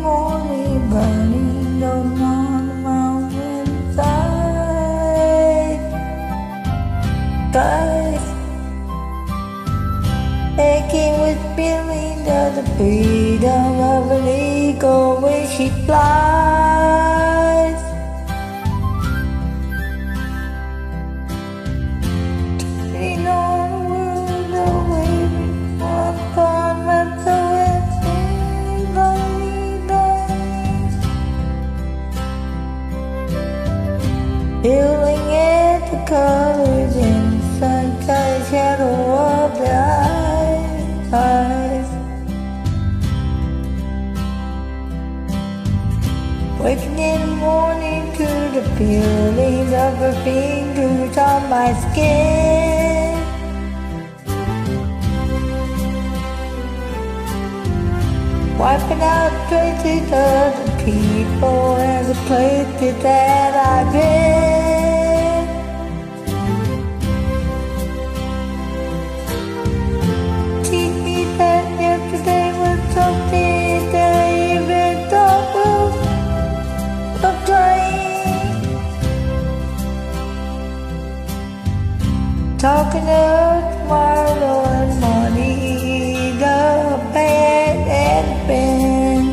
morning burning on aching with feeling of the freedom of an eagle when she flies. Feeling at the colors in the sunshine shadow of the eyes. Waking in the morning to the feeling of her fingers on my skin. Wiping out traces of the people and the places that I've been. Talking of tomorrow and money, the bad and been.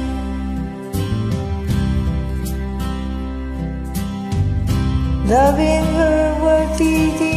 Loving her was easy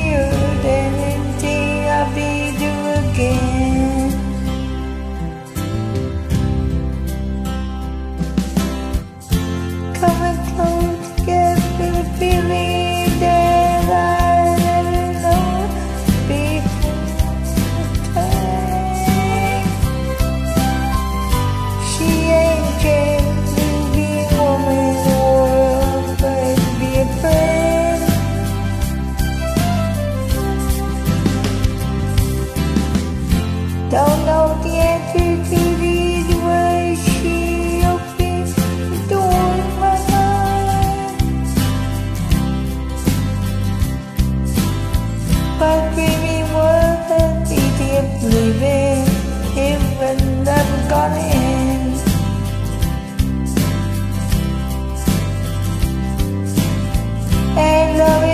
never got in. Ain't loving